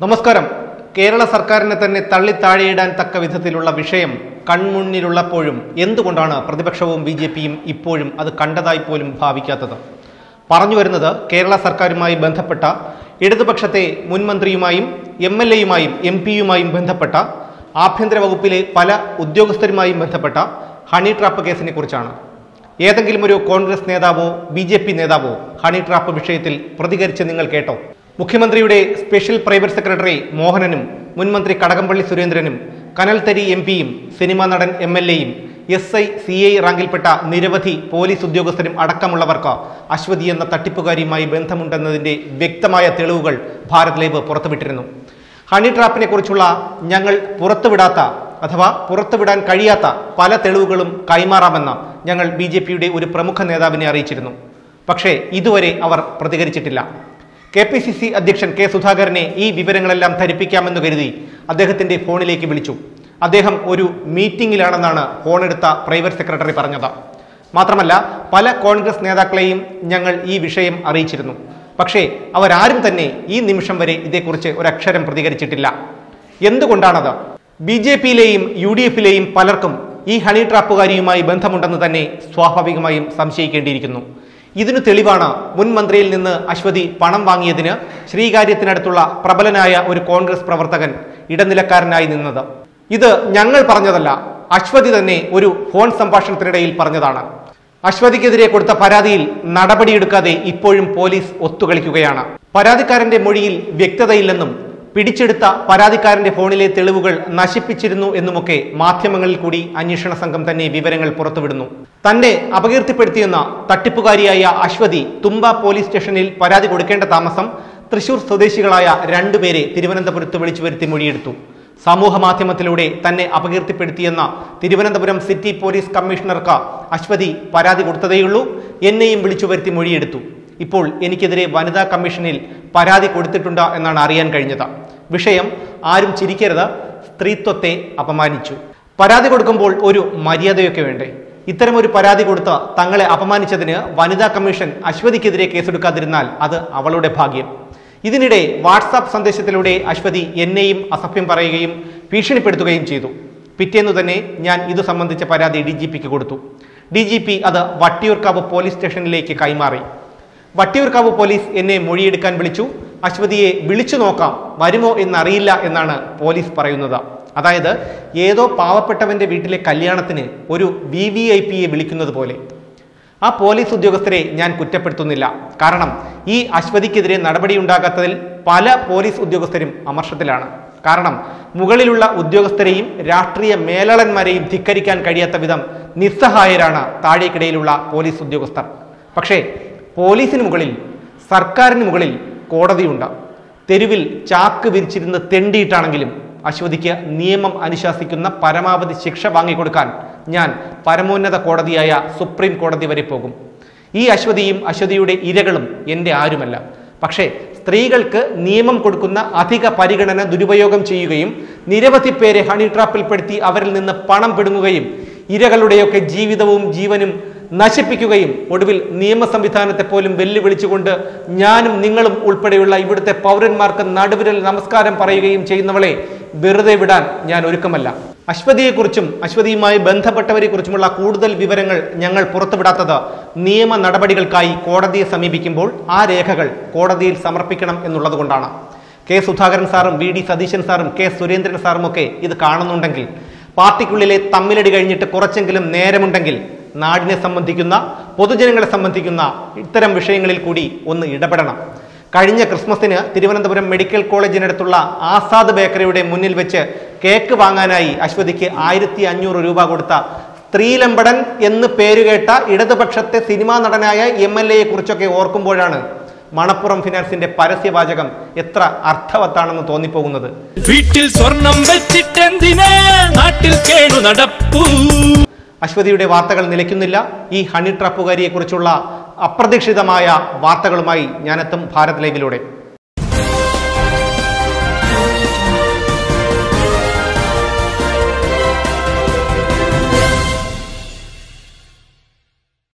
നമസ്കാരം. കേരള സർക്കാരിനെ തന്നെ തള്ളിത്താഴെയിടാൻ തക്ക വിധത്തിലുള്ള വിഷയം കൺമുന്നിലുള്ളപ്പോഴും എന്തുകൊണ്ടാണ് പ്രതിപക്ഷവും ബി ജെ പിയും ഇപ്പോഴും അത് കണ്ടതായി പോലും ഭാവിക്കാത്തത്? പറഞ്ഞു വരുന്നത് കേരള സർക്കാരുമായി ബന്ധപ്പെട്ട ഇടതുപക്ഷത്തെ മുൻമന്ത്രിയുമായും എം എൽ എയുമായും എം പിയുമായും ബന്ധപ്പെട്ട ആഭ്യന്തര വകുപ്പിലെ പല ഉദ്യോഗസ്ഥരുമായും ബന്ധപ്പെട്ട ഹണി ട്രാപ്പ് കേസിനെ കുറിച്ചാണ്. ഏതെങ്കിലും ഒരു കോൺഗ്രസ് നേതാവോ ബി നേതാവോ ഹണി ട്രാപ്പ് വിഷയത്തിൽ പ്രതികരിച്ച് നിങ്ങൾ കേട്ടോ? മുഖ്യമന്ത്രിയുടെ സ്പെഷ്യൽ പ്രൈവറ്റ് സെക്രട്ടറി മോഹനനും മുൻമന്ത്രി കടകംപള്ളി സുരേന്ദ്രനും കനൽത്തരി എം പിയും സിനിമാ നടൻ എം എൽ എയും എസ് ഐ സി ഐ റാങ്കിൽപ്പെട്ട നിരവധി പോലീസ് ഉദ്യോഗസ്ഥരും അടക്കമുള്ളവർക്ക് അശ്വതി എന്ന തട്ടിപ്പുകാരിയുമായി ബന്ധമുണ്ടെന്നതിന്റെ വ്യക്തമായ തെളിവുകൾ ഭാരത് ലൈവ് പുറത്തുവിട്ടിരുന്നു. ഹണി ട്രാപ്പിനെ കുറിച്ചുള്ള ഞങ്ങൾ പുറത്തുവിടാത്ത അഥവാ പുറത്തുവിടാൻ കഴിയാത്ത പല തെളിവുകളും കൈമാറാമെന്ന് ഞങ്ങൾ ബി ഒരു പ്രമുഖ നേതാവിനെ അറിയിച്ചിരുന്നു. പക്ഷേ ഇതുവരെ അവർ പ്രതികരിച്ചിട്ടില്ല. കെ പി സി സി അധ്യക്ഷൻ കെ സുധാകരനെ ഈ വിവരങ്ങളെല്ലാം ധരിപ്പിക്കാമെന്ന് കരുതി അദ്ദേഹത്തിന്റെ ഫോണിലേക്ക് വിളിച്ചു. അദ്ദേഹം ഒരു മീറ്റിംഗിലാണെന്നാണ് ഫോണെടുത്ത പ്രൈവറ്റ് സെക്രട്ടറി പറഞ്ഞത്. മാത്രമല്ല പല കോൺഗ്രസ് നേതാക്കളെയും ഞങ്ങൾ ഈ വിഷയം അറിയിച്ചിരുന്നു. പക്ഷേ അവരാരും തന്നെ ഈ നിമിഷം വരെ ഇതേക്കുറിച്ച് ഒരക്ഷരം പ്രതികരിച്ചിട്ടില്ല. എന്തുകൊണ്ടാണത്? ബി ജെ പിയിലെയും യു ഡി എഫിലെയും പലർക്കും ഈ ഹണി ട്രാപ്പുകാരിയുമായി ബന്ധമുണ്ടെന്ന് തന്നെ സ്വാഭാവികമായും സംശയിക്കേണ്ടിയിരിക്കുന്നു. ഇതിനു തെളിവാണ് മുൻ മന്ത്രിയിൽ നിന്ന് അശ്വതി പണം വാങ്ങിയതിന് ശ്രീകാര്യത്തിനടുത്തുള്ള പ്രബലനായ ഒരു കോൺഗ്രസ് പ്രവർത്തകൻ ഇടനിലക്കാരനായി നിന്നത്. ഇത് ഞങ്ങൾ പറഞ്ഞതല്ല അശ്വതി തന്നെ ഒരു ഫോൺ സംഭാഷണത്തിനിടയിൽ പറഞ്ഞതാണ്. അശ്വതിക്കെതിരെ കൊടുത്ത പരാതിയിൽ നടപടിയെടുക്കാതെ ഇപ്പോഴും പോലീസ് ഒത്തുകളിക്കുകയാണ്. പരാതിക്കാരന്റെ മൊഴിയിൽ വ്യക്തതയില്ലെന്നും പിടിച്ചെടുത്ത പരാതിക്കാരന്റെ ഫോണിലെ തെളിവുകൾ നശിപ്പിച്ചിരുന്നു എന്നുമൊക്കെ മാധ്യമങ്ങളിൽ കൂടി അന്വേഷണ സംഘം തന്നെ വിവരങ്ങൾ പുറത്തുവിടുന്നു. തന്റെ അപകീർത്തിപ്പെടുത്തിയെന്ന തട്ടിപ്പുകാരിയായ അശ്വതി തുമ്പ പോലീസ് സ്റ്റേഷനിൽ പരാതി കൊടുക്കേണ്ട താമസം തൃശൂർ സ്വദേശികളായ രണ്ടുപേരെ തിരുവനന്തപുരത്ത് വിളിച്ചു വരുത്തി മൊഴിയെടുത്തു. സമൂഹ മാധ്യമത്തിലൂടെ തന്നെ അപകീർത്തിപ്പെടുത്തിയെന്ന തിരുവനന്തപുരം സിറ്റി പോലീസ് കമ്മീഷണർക്ക് അശ്വതി പരാതി കൊടുത്തതേയുള്ളൂ എന്നെയും വിളിച്ചു വരുത്തി മൊഴിയെടുത്തു. ഇപ്പോൾ എനിക്കെതിരെ വനിതാ കമ്മീഷനിൽ പരാതി കൊടുത്തിട്ടുണ്ട് എന്നാണ് അറിയാൻ കഴിഞ്ഞത്. വിഷയം ആരും ചിരിക്കരുത്. സ്ത്രീത്വത്തെ അപമാനിച്ചു. പരാതി കൊടുക്കുമ്പോൾ ഒരു മര്യാദയൊക്കെ വേണ്ടേ? ഒരു പരാതി കൊടുത്ത തങ്ങളെ അപമാനിച്ചതിന് വനിതാ കമ്മീഷൻ അശ്വതിക്കെതിരെ കേസെടുക്കാതിരുന്നാൽ അത് അവളുടെ ഭാഗ്യം. ഇതിനിടെ വാട്സാപ്പ് സന്ദേശത്തിലൂടെ അശ്വതി എന്നെയും അസഭ്യം പറയുകയും ഭീഷണിപ്പെടുത്തുകയും ചെയ്തു. പിറ്റേന്ന് തന്നെ ഞാൻ ഇതു സംബന്ധിച്ച പരാതി ഡി ജി പിക്ക് കൊടുത്തു. ഡി ജി പി അത് വട്ടിയൂർക്കാവ് പോലീസ് സ്റ്റേഷനിലേക്ക് കൈമാറി. വട്ടിയൂർക്കാവ് പോലീസ് എന്നെ മൊഴിയെടുക്കാൻ വിളിച്ചു. അശ്വതിയെ വിളിച്ചു നോക്കാം വരുമോ എന്നറിയില്ല എന്നാണ് പോലീസ് പറയുന്നത്. അതായത് ഏതോ പാവപ്പെട്ടവന്റെ വീട്ടിലെ കല്യാണത്തിന് ഒരു വി വി ഐ പിയെ വിളിക്കുന്നത് പോലെ. ആ പോലീസ് ഉദ്യോഗസ്ഥരെ ഞാൻ കുറ്റപ്പെടുത്തുന്നില്ല. കാരണം ഈ അശ്വതിക്കെതിരെ നടപടിയുണ്ടാകാത്തതിൽ പല പോലീസ് ഉദ്യോഗസ്ഥരും അമർഷത്തിലാണ്. കാരണം മുകളിലുള്ള ഉദ്യോഗസ്ഥരെയും രാഷ്ട്രീയ മേലളന്മാരെയും ധിക്കരിക്കാൻ കഴിയാത്ത വിധം നിസ്സഹായരാണ് താഴേക്കിടയിലുള്ള പോലീസ് ഉദ്യോഗസ്ഥർ. പക്ഷേ പോലീസിന് മുകളിൽ സർക്കാരിന് മുകളിൽ കോടതിയുണ്ട്. തെരുവിൽ ചാക്ക് വിരിച്ചിരുന്ന് തെണ്ടിയിട്ടാണെങ്കിലും അശ്വതിക്ക് നിയമം അനുശാസിക്കുന്ന പരമാവധി ശിക്ഷ വാങ്ങിക്കൊടുക്കാൻ ഞാൻ പരമോന്നത കോടതിയായ സുപ്രീം കോടതി വരെ പോകും. ഈ അശ്വതിയും അശ്വതിയുടെ ഇരകളും എന്റെ ആരുമല്ല. പക്ഷേ സ്ത്രീകൾക്ക് നിയമം കൊടുക്കുന്ന അധിക പരിഗണന ദുരുപയോഗം ചെയ്യുകയും നിരവധി പേരെ ഹണി ട്രാപ്പിൽപ്പെടുത്തി അവരിൽ നിന്ന് പണം പിടുങ്ങുകയും ഇരകളുടെയൊക്കെ ജീവിതവും ജീവനും നശിപ്പിക്കുകയും ഒടുവിൽ നിയമ സംവിധാനത്തെ പോലും വെല്ലുവിളിച്ചുകൊണ്ട് ഞാനും നിങ്ങളും ഉൾപ്പെടെയുള്ള ഇവിടുത്തെ പൗരന്മാർക്ക് നടുവിരൽ നമസ്കാരം പറയുകയും ചെയ്യുന്നവളെ വെറുതെ വിടാൻ ഞാൻ ഒരുക്കമല്ല. അശ്വതിയെക്കുറിച്ചും അശ്വതിയുമായി ബന്ധപ്പെട്ടവരെക്കുറിച്ചുമുള്ള കൂടുതൽ വിവരങ്ങൾ ഞങ്ങൾ പുറത്തുവിടാത്തത് നിയമ നടപടികൾക്കായി കോടതിയെ സമീപിക്കുമ്പോൾ ആ രേഖകൾ കോടതിയിൽ സമർപ്പിക്കണം എന്നുള്ളതുകൊണ്ടാണ്. കെ സുധാകരൻ സാറും വി ഡി സതീശൻ സാറും കെ സുരേന്ദ്രൻ സാറും ഒക്കെ ഇത് കാണുന്നുണ്ടെങ്കിൽ പാർട്ടിക്കുള്ളിലെ തമ്മിലടി കഴിഞ്ഞിട്ട് കുറച്ചെങ്കിലും നേരമുണ്ടെങ്കിൽ നാടിനെ സംബന്ധിക്കുന്ന പൊതുജനങ്ങളെ സംബന്ധിക്കുന്ന ഇത്തരം വിഷയങ്ങളിൽ കൂടി ഒന്ന് ഇടപെടണം. കഴിഞ്ഞ ക്രിസ്മസിന് തിരുവനന്തപുരം മെഡിക്കൽ കോളേജിനടുത്തുള്ള ആസാദ് ബേക്കറിയുടെ മുന്നിൽ വെച്ച് കേക്ക് വാങ്ങാനായി അശ്വതിക്ക് ആയിരത്തി അഞ്ഞൂറ് രൂപ കൊടുത്ത സ്ത്രീലമ്പടൻ എന്ന് പേരുകേട്ട ഇടതുപക്ഷത്തെ സിനിമാ നടനായ എം എൽ എയെ കുറിച്ചൊക്കെ ഓർക്കുമ്പോഴാണ് മണപ്പുറം ഫിനാൻസിന്റെ പരസ്യവാചകം എത്ര അർത്ഥവത്താണെന്ന് തോന്നിപ്പോകുന്നത്. വീട്ടിൽ സ്വർണം വെച്ചിട്ടെന്തിനാ? നാട്ടിൽ കേടു നടപ്പൂ. അശ്വതിയുടെ വാർത്തകൾ നിലയ്ക്കുന്നില്ല. ഈ ഹണി ട്രാപ്പുകാരിയെക്കുറിച്ചുള്ള അപ്രതീക്ഷിതമായ വാർത്തകളുമായി ഞാനെത്തും ഭാരത് ലൈവിലൂടെ.